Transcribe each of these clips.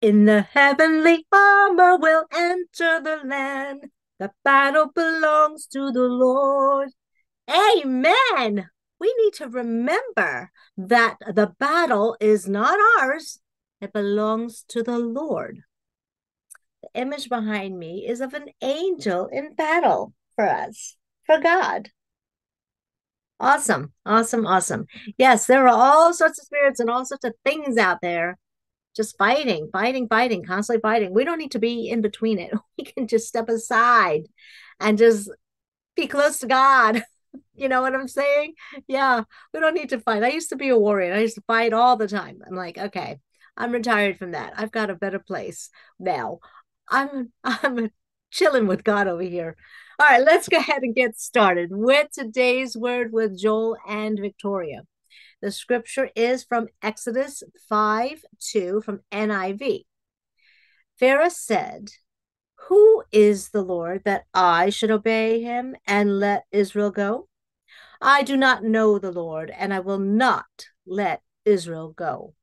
In the heavenly armor we'll enter the land. The battle belongs to the Lord. Amen. We need to remember that the battle is not ours, it belongs to the Lord. The image behind me is of an angel in battle for us, for God. Awesome, awesome, awesome. Yes, there are all sorts of spirits and all sorts of things out there just fighting, fighting, fighting, constantly fighting. We don't need to be in between it. We can just step aside and just be close to God. you know what I'm saying? Yeah, we don't need to fight. I used to be a warrior. I used to fight all the time. I'm like, okay, I'm retired from that. I've got a better place now. I'm I'm chilling with God over here. All right, let's go ahead and get started with today's word with Joel and Victoria. The scripture is from Exodus 5 2 from NIV. Pharaoh said, Who is the Lord that I should obey him and let Israel go? I do not know the Lord, and I will not let Israel go.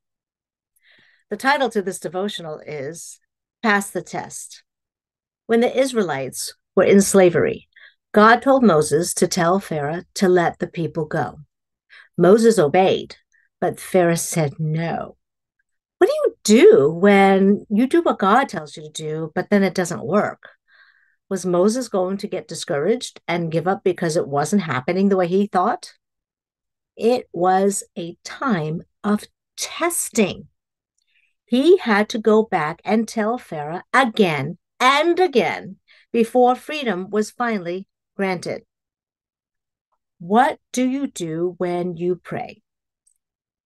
The title to this devotional is Pass the Test. When the Israelites were in slavery, God told Moses to tell Pharaoh to let the people go. Moses obeyed, but Pharaoh said no. What do you do when you do what God tells you to do, but then it doesn't work? Was Moses going to get discouraged and give up because it wasn't happening the way he thought? It was a time of testing. He had to go back and tell Pharaoh again and again before freedom was finally granted. What do you do when you pray?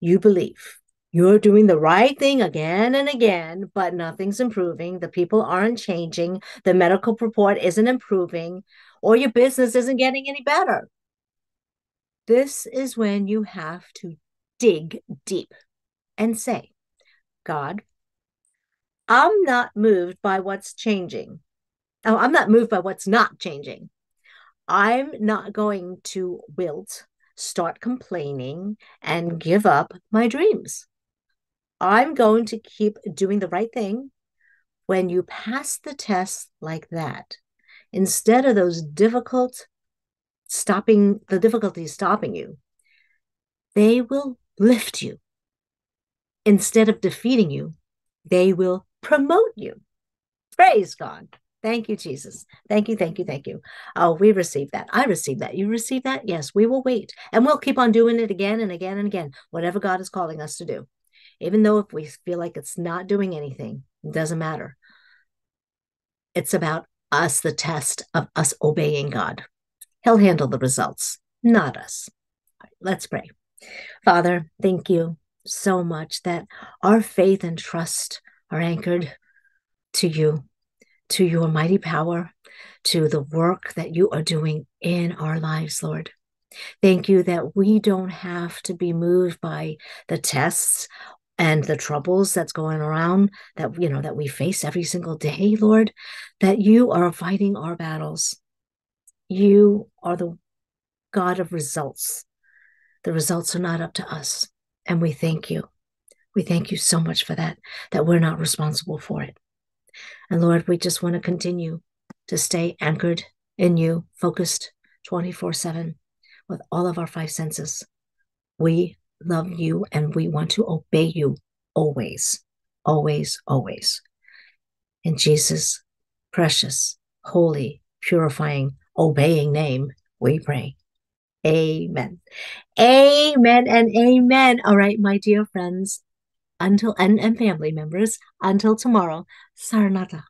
You believe. You're doing the right thing again and again, but nothing's improving. The people aren't changing. The medical report isn't improving, or your business isn't getting any better. This is when you have to dig deep and say, God, I'm not moved by what's changing. Oh, I'm not moved by what's not changing. I'm not going to wilt, start complaining, and give up my dreams. I'm going to keep doing the right thing when you pass the test like that. Instead of those difficult stopping, the difficulties stopping you, they will lift you. Instead of defeating you, they will promote you. Praise God. Thank you, Jesus. Thank you, thank you, thank you. Oh, we receive that. I receive that. You receive that? Yes, we will wait. And we'll keep on doing it again and again and again, whatever God is calling us to do. Even though if we feel like it's not doing anything, it doesn't matter. It's about us, the test of us obeying God. He'll handle the results, not us. Right, let's pray. Father, thank you so much that our faith and trust are anchored to you to your mighty power, to the work that you are doing in our lives, Lord. Thank you that we don't have to be moved by the tests and the troubles that's going around that you know that we face every single day lord that you are fighting our battles. You are the god of results. The results are not up to us and we thank you. We thank you so much for that that we're not responsible for it and Lord, we just want to continue to stay anchored in you, focused 24 7 with all of our five senses. We love you and we want to obey you always, always, always. In Jesus' precious, holy, purifying, obeying name, we pray. Amen. Amen and amen. All right, my dear friends, until and, and family members until tomorrow. Saranata